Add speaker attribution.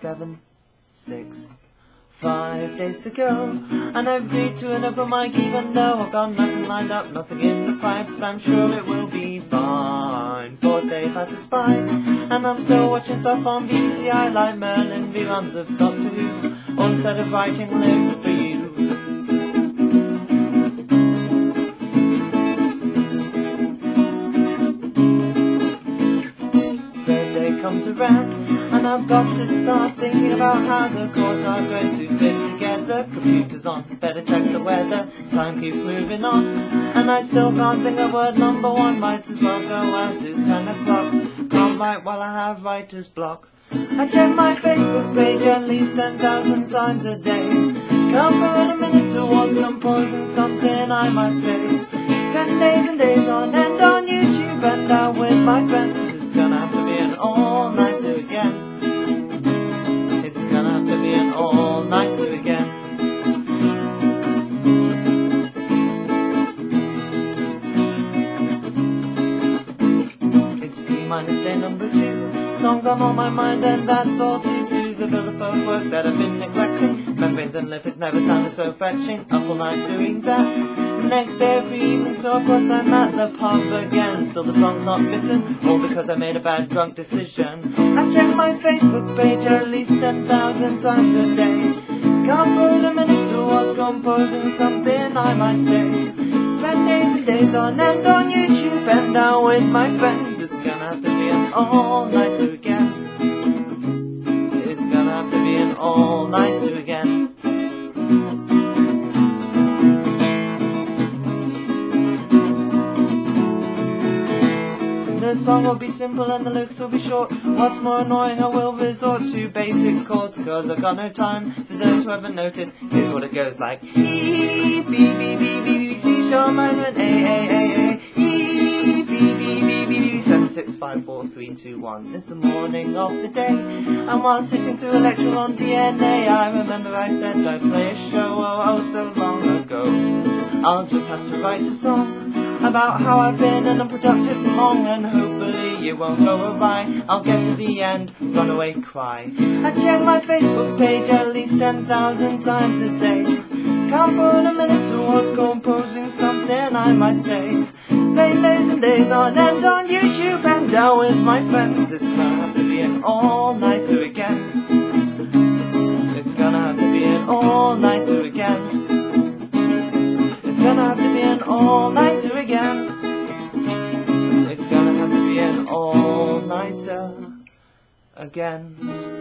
Speaker 1: seven, six, five days to go. And I've agreed to an open mic even though I've got nothing lined up, nothing in the pipes. I'm sure it will be fine. Fourth day passes by, and I'm still watching stuff on BBC. I like Merlin reruns of Doctor Who, instead of writing lyrics for you. Comes around, and I've got to start thinking about how the chords are going to fit together. Computer's on, better check the weather. Time keeps moving on, and I still can't think of word number one. Might as well go out, it's ten o'clock. Can't write while I have writer's block. I check my Facebook page at least ten thousand times a day. Can't put a minute towards composing something I might say. Spend days and days on end on YouTube and out with my friends. Minus day number two. Songs are on my mind and that's all due to the build-up of work that I've been neglecting. Membranes and lipids never sounded so fetching. Up all night doing that. Next day every evening, so of course I'm at the pub again. Still the song's not written, all because I made a bad drunk decision. I check my Facebook page at least 10,000 times a day. Can't put a minute towards composing something I might say. Spend days and days on end on YouTube and with my friends. It's gonna have to be an all-nighter again. It's gonna have to be an all-nighter again. The song will be simple and the lyrics will be short. What's more annoying, I will resort to basic chords, cause I've got no time for those who haven't noticed. Here's what it goes like E, B, B, B, B, B, C, sharp minor, A, A, A, six, five, four, three, two, one. It's the morning of the day, and while sitting through a lecture on DNA, I remember I said I'd play a show, oh, oh, so long ago. I'll just have to write a song about how I've been an unproductive long and hopefully it won't go awry. I'll get to the end, run away, cry. I check my Facebook page at least 10,000 times a day. Can't put a minute towards composing something I might say. Spend days and days on end out with my friends. It's gonna have to be an all-nighter again. It's gonna have to be an all-nighter again. It's gonna have to be an all-nighter again. It's gonna have to be an all-nighter again.